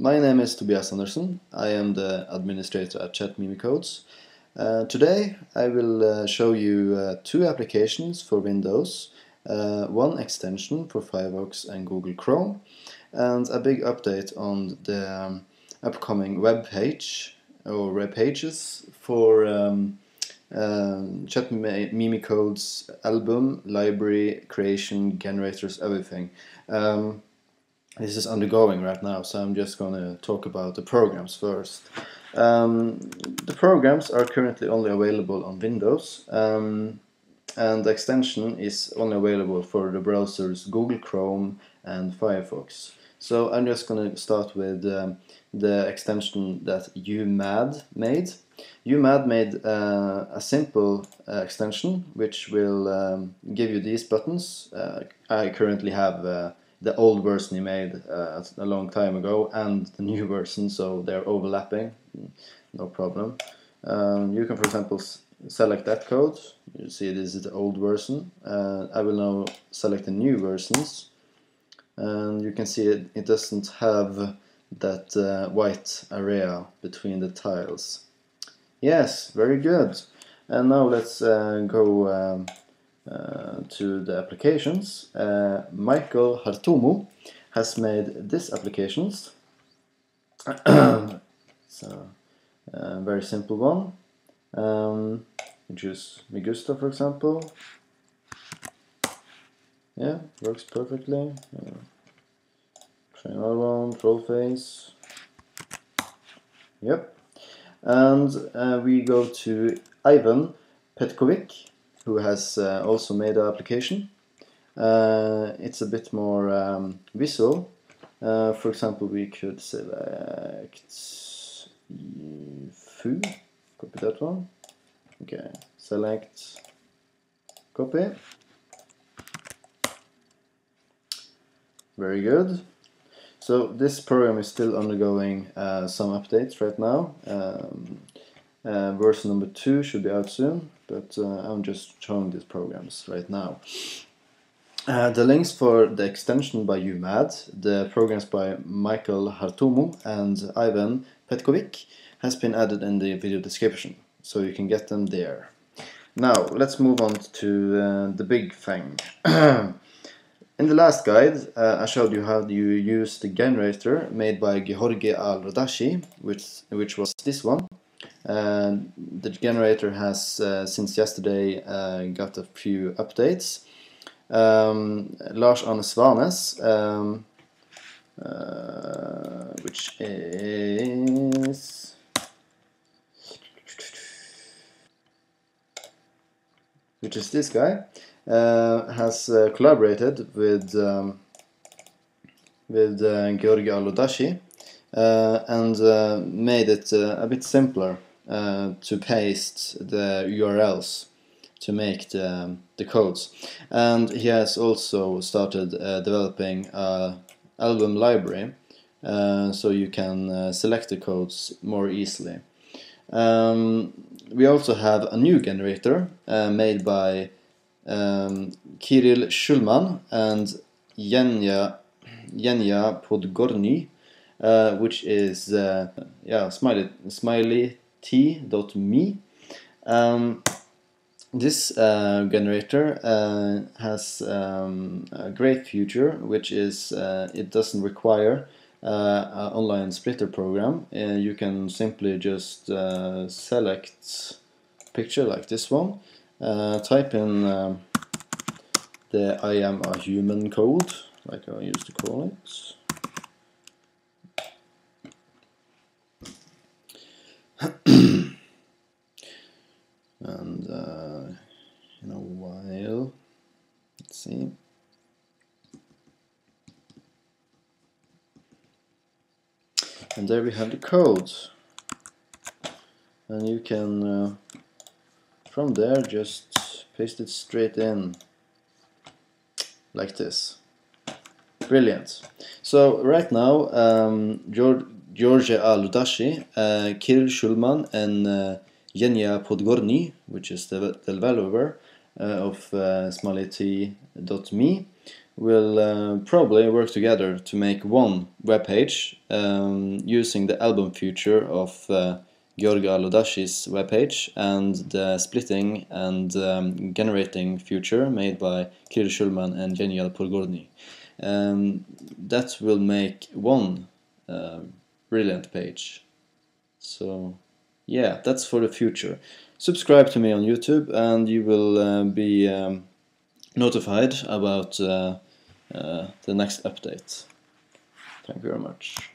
my name is Tobias Andersen. I am the administrator at Chat Meme Codes. Uh, today I will uh, show you uh, two applications for Windows, uh, one extension for Firefox and Google Chrome, and a big update on the um, upcoming web page or web pages for um, um, Chat Meme Codes album, library, creation, generators, everything. Um, this is undergoing right now, so I'm just going to talk about the programs first. Um, the programs are currently only available on Windows, um, and the extension is only available for the browsers Google Chrome and Firefox. So I'm just going to start with um, the extension that UMAD made. UMAD made uh, a simple uh, extension which will um, give you these buttons. Uh, I currently have uh, the old version he made uh, a long time ago and the new version, so they're overlapping, no problem. Um, you can, for example, select that code. You see this is the old version. Uh, I will now select the new versions, and you can see it, it doesn't have that uh, white area between the tiles. Yes, very good. And now let's uh, go um, uh, to the applications. Uh, Michael Hartomo has made these applications. so, a very simple one. Um, choose Me Gusta, for example. Yeah, works perfectly. Uh, try another one, troll face. Yep. And uh, we go to Ivan Petkovic who has uh, also made an application. Uh, it's a bit more um, visual. Uh, for example, we could select foo, copy that one. Okay, select, copy. Very good. So this program is still undergoing uh, some updates right now. Um, uh, version number 2 should be out soon, but uh, I'm just showing these programs right now. Uh, the links for the extension by UMAD, the programs by Michael Hartomo and Ivan Petkovic has been added in the video description, so you can get them there. Now, let's move on to uh, the big thing. in the last guide, uh, I showed you how you use the generator made by Georgi A. Iordachi, which, which was this one. Uh, the generator has uh, since yesterday uh, got a few updates. Um, Lars Arne Svanes, um, uh, which is which is this guy, uh, has uh, collaborated with um, with Georgi Iordachi and made it a bit simpler uh, to paste the URLs to make the, the codes. And he has also started uh, developing an album library uh, so you can uh, select the codes more easily. Um, we also have a new generator uh, made by um, Kirill Shulman and Jenya, Jenya Podgornyj, uh, which is yeah smiley smiley t.me. Um, this uh, generator uh, has um, a great feature, which is uh, it doesn't require uh, an online splitter program. Uh, you can simply just uh, select picture like this one, type in um, the I am a human code, like I used to call it. and uh, in a while let's see. And there we have the code and you can uh, from there just paste it straight in like this. Brilliant. So right now um, George George Iordachi, uh, Kirill Shulman, and uh, Jenya Podgornyj, which is the, the developer uh, of uh, smileyti.me, will uh, probably work together to make one web page um, using the album feature of uh, Georg Iordachi's webpage and the splitting and um, generating feature made by Kirill Shulman and Jenya Podgornyj. Um, that will make one uh, brilliant page. So yeah, that's for the future. Subscribe to me on YouTube and you will uh, be um, notified about uh, uh, the next update. Thank you very much.